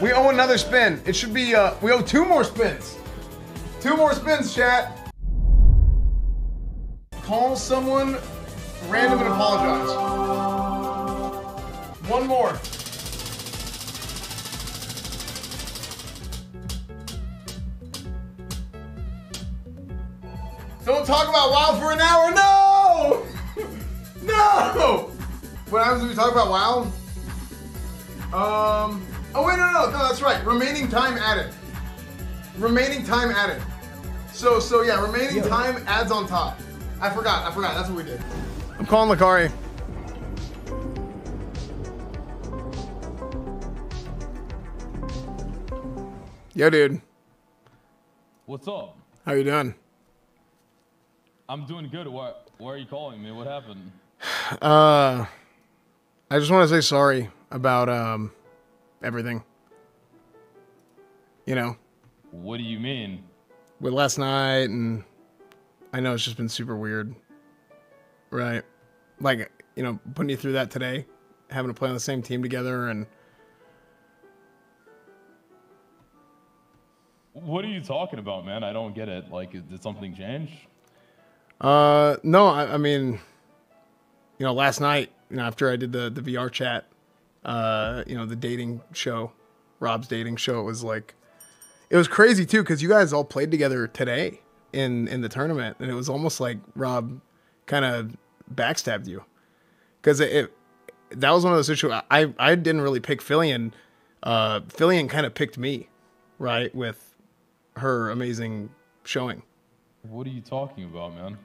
We owe another spin. It should be, uh, we owe two more spins. Two more spins, chat. Call someone random and apologize. One more. Don't talk about WoW for an hour. No! no! What happens when we talk about WoW? Um. Oh wait, no, no, no. That's right. Remaining time added. Remaining time added. So, so yeah, remaining time adds on top. I forgot. I forgot. That's what we did. I'm calling Lacari. Yo, dude. What's up? How you doing? I'm doing good. Why, why are you calling me? What happened? Uh, I just want to say sorry about um everything. You know, What do you mean? with last night, and I know it's just been super weird. Right, like you know, putting you through that today, having to play on the same team together, and What are you talking about, man? I don't get it. Like, did something change? uh, no, I, I mean, you know, last night, you know, after I did the the VRChat, uh, you know, the dating show, Rob's dating show, it was like, it was crazy too because you guys all played together today in in the tournament, and it was almost like Rob kind of backstabbed you because it, it that was one of those situations. I I didn't really pick Filian. Uh, Filian kind of picked me, right, with her amazing showing. What are you talking about, man?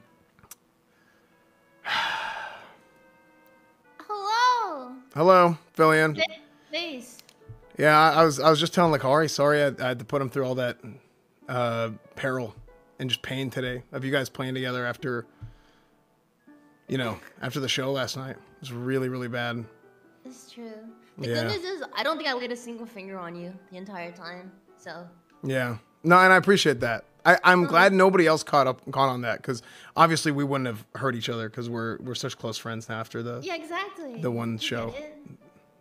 Hello. Filian. Face. Yeah, I, I was I was just telling Lacari, sorry I, I had to put him through all that uh, peril and just pain today of you guys playing together after you know after the show last night. It was really really bad. It's true. The Yeah. good news is I don't think I laid a single finger on you the entire time. So Yeah, no, and I appreciate that. I, I'm glad nobody else caught up caught on that because obviously we wouldn't have hurt each other because we're we're such close friends now after the yeah, exactly. the one You show. it.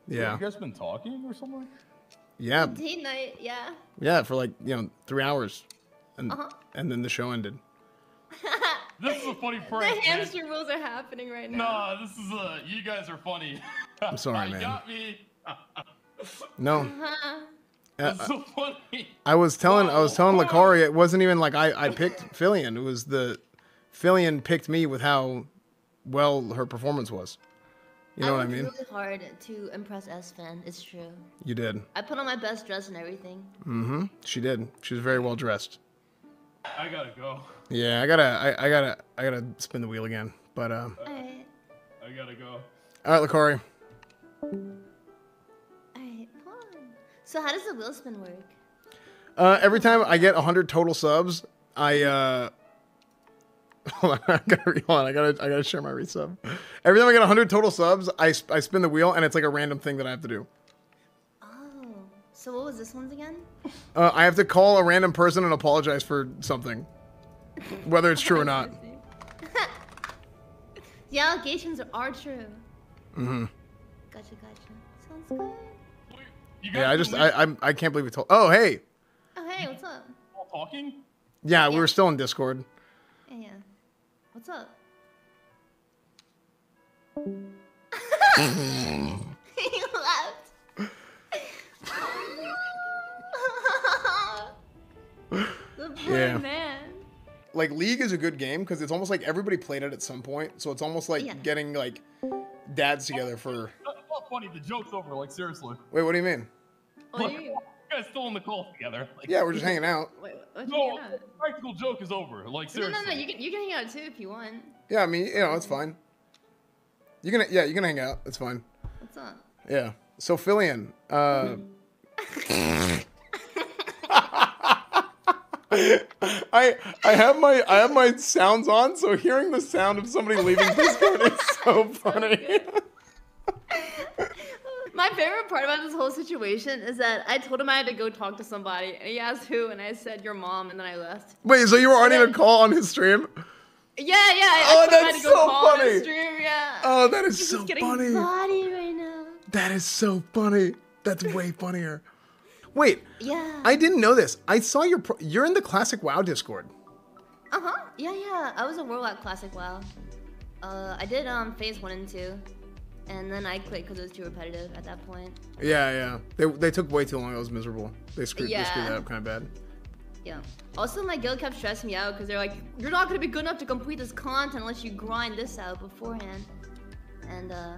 Yeah, You guys been talking or something? yeah, Date night. Yeah. yeah for like you know three hours, and Uh-huh. and then the show ended. This is a funny The prank, man. hamster wheels are happening right now. Nah, this is uh, you guys are funny. I'm sorry, you man. got me. No, Uh-huh. Uh, That's so funny. I was telling I was telling Wow. Lacari it wasn't even like I, I picked Filian. It was the Filian picked me with how well her performance was. You know what I worked mean? really hard to impress Esfand. It's true. You did. I put on my best dress and everything. Mm-hmm. She did. She was very well dressed. I gotta go. Yeah, I gotta I, I gotta I gotta spin the wheel again. But uh, Alright. I gotta go. all right, Lacari. So how does the wheel spin work? Uh, every time I get hundred total subs, I uh, hold on, I gotta hold on, I gotta I gotta share my resub. Every time I get hundred total subs, I sp- I spin the wheel and it's like a random thing that I have to do. Oh. So what was this one's again? Uh, I have to call a random person and apologize for something, whether it's true or not. the allegations are, are true. Mm-hmm. Gotcha, gotcha. Sounds good. You Yeah, I just I I'm, I can't believe we told. Oh hey, Oh hey, what's up? all talking. yeah, we were still in Discord. Yeah. What's up? he left. the poor Yeah. man. Like League is a good game because it's almost like everybody played it at some point, so it's almost like Yeah. getting like dads together for. That's not funny. The joke's over. Like seriously. Wait, what do you mean? What Look, you? You guys still in the call together? Like, Yeah, we're just hanging out. Wait, No, hanging out? the practical joke is over. Like No, seriously. no, no. You can you can hang out too if you want. Yeah, I mean, you know, it's fine. You can, yeah, you can hang out. It's fine. What's up? Yeah. So Filian, uh, I I have my I have my sounds on, so hearing the sound of somebody leaving Discord is so funny. My favorite part about this whole situation is that I told him I had to go talk to somebody, and he asked who, and I said your mom, and then I left. Wait, so you were already on a call on his stream? Yeah, yeah. I, Oh, I told him I had that's so funny. stream. Yeah. Oh, that is He's so funny. right now. That is so funny. That's way funnier. Wait, Yeah. I didn't know this. I saw your. Pro- you're in the classic WoW Discord. Uh huh. Yeah, yeah. I was a Warlock Classic WoW. Uh, I did um phase one and two, and then I quit because it was too repetitive at that point. Yeah, yeah. They, they took way too long. I was miserable. They screwed, they screwed that up kind of bad. Yeah. Also, my guild kept stressing me out because they're like, "You're not gonna be good enough to complete this content unless you grind this out beforehand." And uh,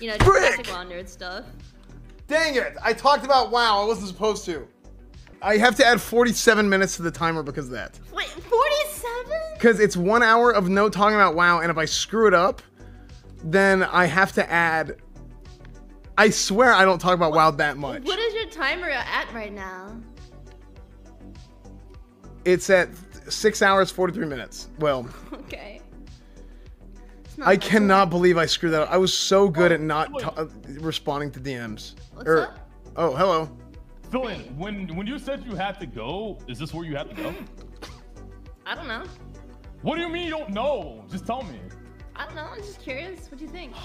you know, just classic WoW nerd stuff. Dang it! I talked about WoW. I wasn't supposed to. I have to add 47 minutes to the timer because of that. Wait, 47? Because it's one hour of no talking about WoW, and if I screw it up, then I have to add. I swear I don't talk about WoW that much. What is your timer at right now? It's at six hours 43 minutes. Well, Okay. I bad. cannot believe I screwed that up. I was so good at not ta- responding to DMs. What's Er, up? Oh, hello. Filian, when when you said you had to go, is this where you had to go? I don't know. What do you mean you don't know? Just tell me. I don't know. I'm just curious. What do you think?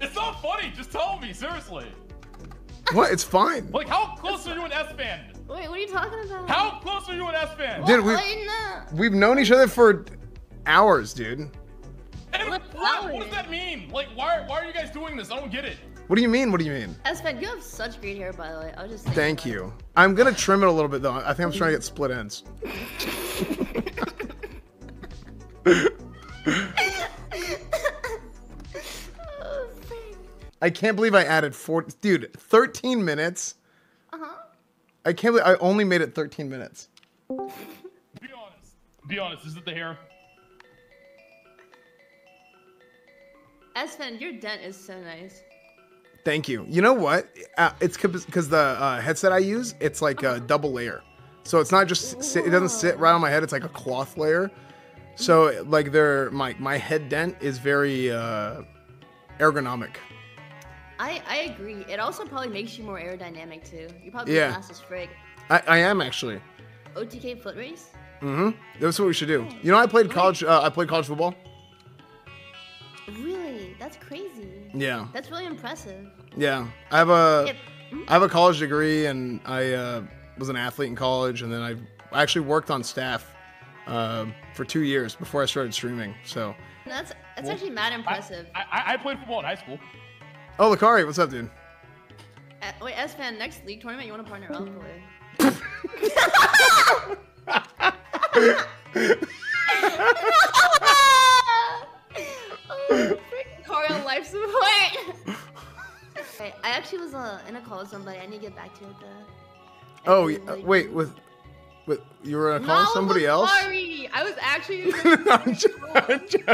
It's not funny. Just tell me, seriously. What? It's fine. Like, how close are you and Esfand? Wait, what are you talking about? How close are you and Esfand? Dude, we- Wait, no. Uh, we've known each other for hours, dude. And What what, what does that mean? Like, why, why are you guys doing this? I don't get it. What do you mean? What do you mean? Esfand, you have such great hair, by the way. I was just. Thank that. you. I'm gonna trim it a little bit though. I think I'm trying to get split ends. I can't believe I added four. Dude, 13 minutes. Uh-huh. I can't believe I only made it 13 minutes. Be honest. Be honest. Is it the hair? Esfand, your dent is so nice. Thank you. You know what? Uh, it's because the uh, headset I use, it's like a double layer. So it's not just sit, it doesn't sit right on my head. It's like a cloth layer. So like they're my my head dent is very uh, ergonomic. I I agree. It also probably makes you more aerodynamic too. You're probably Yeah. yeah. fast as frig. I, I am actually. OTK foot race? Mm-hmm. That's what we should do. You know, I played college. Uh, I played college football. Really? That's crazy. Yeah, That's really impressive. yeah. I have a Yep. I have a college degree, and I uh, was an athlete in college, and then I I actually worked on staff uh, for two years before I started streaming. So, That's that's Well, actually mad impressive. I, I- I played football in high school. Oh, Lacari, what's up, dude? Uh, wait, Esfand, next league tournament, you want to partner up with? oh, freaking Corio life support. I actually was uh, in a call with somebody. I need to get back to it though. Oh, yeah, wait, with with you were gonna call No, somebody else? Sorry, I was actually. I'm joking,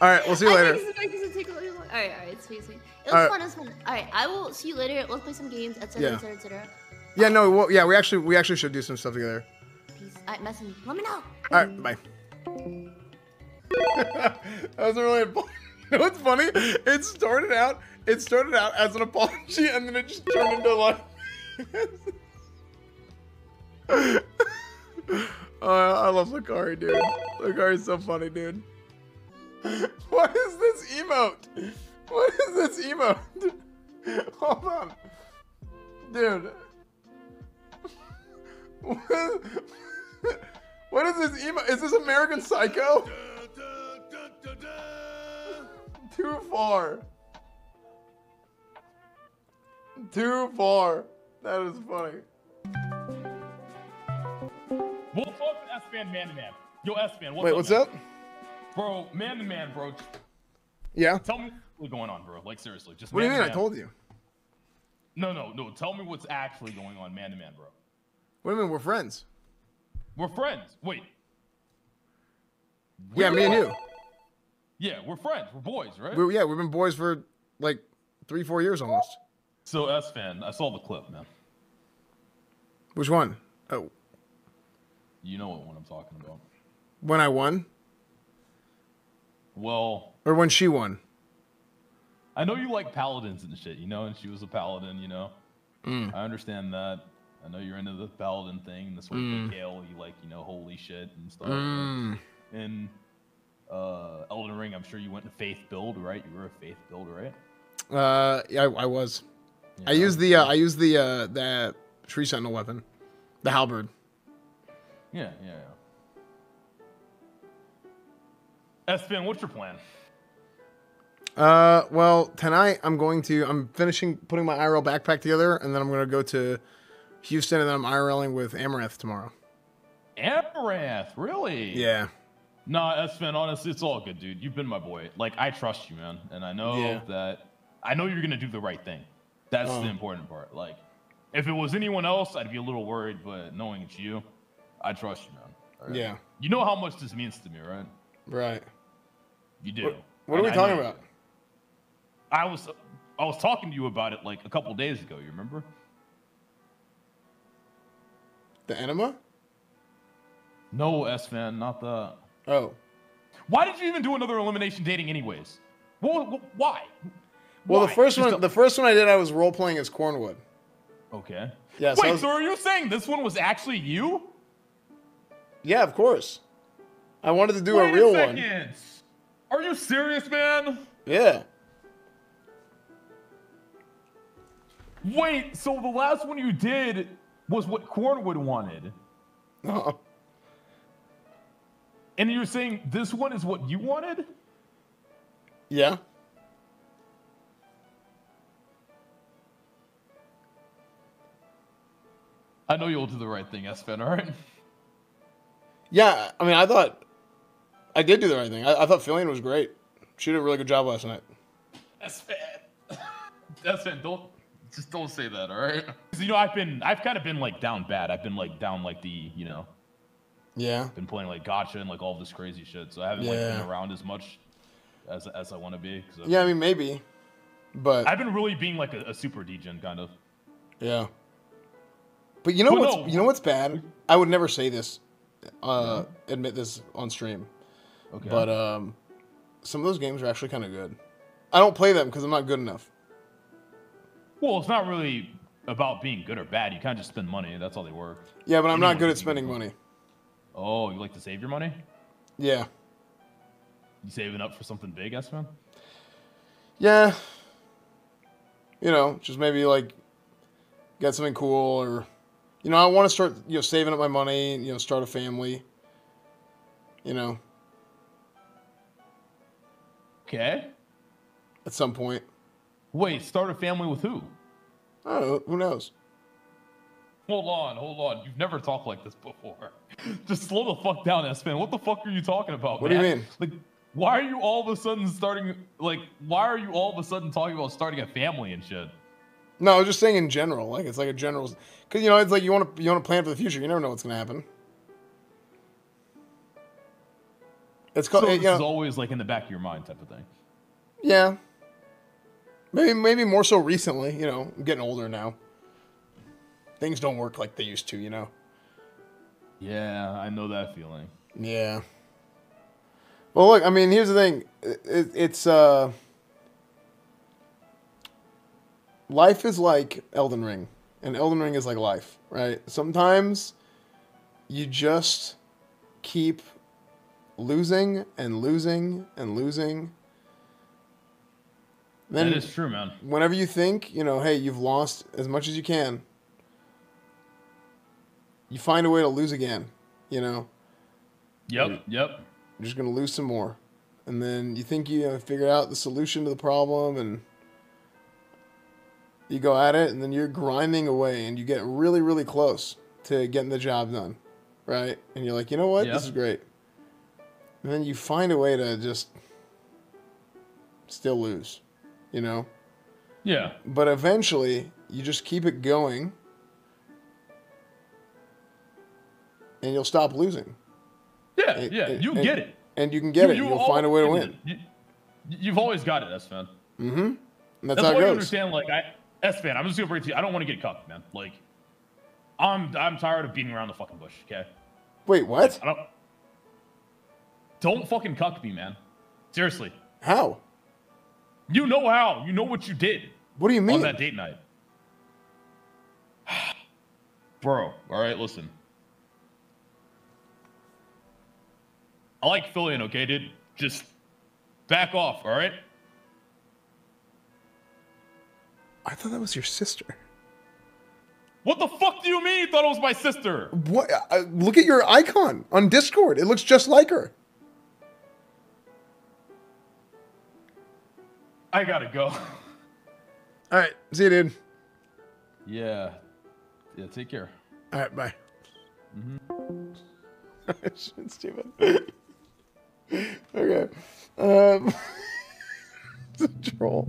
All right, we'll see you I later. think this is- this is take a little- All right, all right, sweet, sweet. It was All right. fun. It was fun. All right, I will see you later. Let's play some games, etc., Yeah. etc., etc. Yeah, no, well, yeah, we actually we actually should do some stuff together. Peace. All right, message me. Let me know. All right, bye. that was a really. You know what's funny? It started out. It started out as an apology, and then it just turned into like. uh, I love Lacari, dude. Lacari's so funny, dude. What is this emote? What is this emote? Hold on, dude. What- what is this emo? Is this American Psycho? Too far. Too far. That is funny. We'll talk to Esfand man to man. Yo, Esfand, what's Wait, up? what's man? up? Bro, man to man, bro. Yeah. Tell me what's going on, bro. Like, seriously. Just What do you mean? I told you. No, no, no. Tell me what's actually going on, man to man, bro. What do you mean? We're friends. We're friends. Wait. Yeah, me and you. Yeah, we're friends. We're boys, right? We, yeah, we've been boys for like three, four years almost. So, Esfand, I saw the clip, man. Which one? Oh, You know what one I'm talking about. when I won Well, or when she won? I know you like paladins and shit, you know, and she was a paladin, you know. Mm. I understand that. I know you're into the paladin thing, the sort of Mm. the Kale, you like, you know, holy shit and stuff. Mm. In uh, Elden Ring, I'm sure you went to faith build, right? You were a faith build, right? Uh, yeah, I, I was. I used the uh, I used the uh, that tree sentinel weapon, the halberd. Yeah, yeah, yeah. Esfand, what's your plan? Uh, well, tonight I'm going to. I'm finishing putting my IRL backpack together, and then I'm going to go to Houston, and then I'm IRLing with Amouranth tomorrow. Amouranth, really? Yeah. Nah, Esfand, honestly, it's all good, dude. You've been my boy. Like, I trust you, man. And I know Yeah. that I know you're gonna do the right thing. That's Oh. the important part. Like, if it was anyone else, I'd be a little worried, but knowing it's you, I trust you, man. Right? Yeah. You know how much this means to me, right? Right. You do. What, what are we I talking know- about? I was I was talking to you about it like a couple days ago, you remember? The enema? No, Esfand, not the Oh. Why did you even do another elimination dating anyways? Well, wh- why? Well, the first Just one, a- the first one I did, I was role playing as Cornwood. Okay. Yeah, so I Wait, was- so are you saying this one was actually you? Yeah, of course. I wanted to do Wait a real one. Are you serious, man? Yeah. Wait, so the last one you did was what Cornwood wanted. No. And you're saying this one is what you wanted? Yeah. I know you'll do the right thing, Esfand, alright? Yeah. I mean, I thought I did do the right thing. I, I thought Filian was great. She did a really good job last night. That's bad. That's Esfand, don't just don't say that, alright? You know, I've been I've kind of been like down bad. I've been like down like the, you know, Yeah. been playing like gacha and like all this crazy shit. So I haven't like been around as much as as I want to be. Yeah. I mean, maybe, but I've been really being like a, a super degen kind of. yeah. But you know But what's no. you know what's bad? I would never say this, uh, admit this on stream. Okay. But um, some of those games are actually kind of good. I don't play them because I'm not good enough. well, it's not really about being good or bad. You kind of just spend money. That's all they work. Yeah, but I'm not good at spending that. money. Oh, you like to save your money? Yeah. You saving up for something big, S man? Yeah. You know, just maybe like get something cool or you know, I want to start, you know, saving up my money, you know, start a family. You know, Okay. at some point. Wait, start a family with who? I don't know, who knows? Hold on, hold on. You've never talked like this before. Just slow the fuck down, S man. What the fuck are you talking about? What do you man? mean? Like, why are you all of a sudden starting? Like, why are you all of a sudden talking about starting a family and shit? No, I was just saying in general, like it's like a general cuz you know, it's like you want to you want to plan for the future. You never know what's going to happen. It's So called this you know, is always like in the back of your mind type of thing. Yeah. Maybe maybe more so recently, you know, I'm getting older now. Things don't work like they used to, you know. Yeah, I know that feeling. Yeah. Well, look, I mean, here's the thing. It, it, it's uh life is like Elden Ring, and Elden Ring is like life, right? Sometimes you just keep losing and losing and losing. Then that is true, man. whenever you think, you know, hey, you've lost as much as you can, you find a way to lose again, you know. Yep, yep. You're just going to lose some more. And then you think you have figured out the solution to the problem and you go at it and then you're grinding away and you get really, really close to getting the job done. Right? And you're like, you know what? Yeah. This is great. And then you find a way to just still lose, you know? Yeah. But eventually, you just keep it going, and you'll stop losing, Yeah, And- yeah. You and- get it. and you can get You- it. you You'll al- find a way to win, You, you've always got it, Esfand. Mm-hmm. and that's, That's how why it you goes. understand. Like, I Esfand. I'm just gonna break to you. I don't want to get cucked, man. Like, I'm I'm tired of beating around the fucking bush. Okay. Wait, what? I don't. Don't fucking cuck me, man. Seriously. How? You know how. You know what you did What do you mean? on that date night. Bro, all right, listen. I like Filian, okay, dude? Just back off, all right? I thought that was your sister. What the fuck do you mean you thought it was my sister? What? Uh, look at your icon on Discord. It looks just like her. I gotta go. All right. See you, dude. Yeah. Yeah, take care. All right. Bye. Mm-hmm. Stupid. okay. Um, it's a troll.